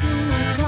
to go.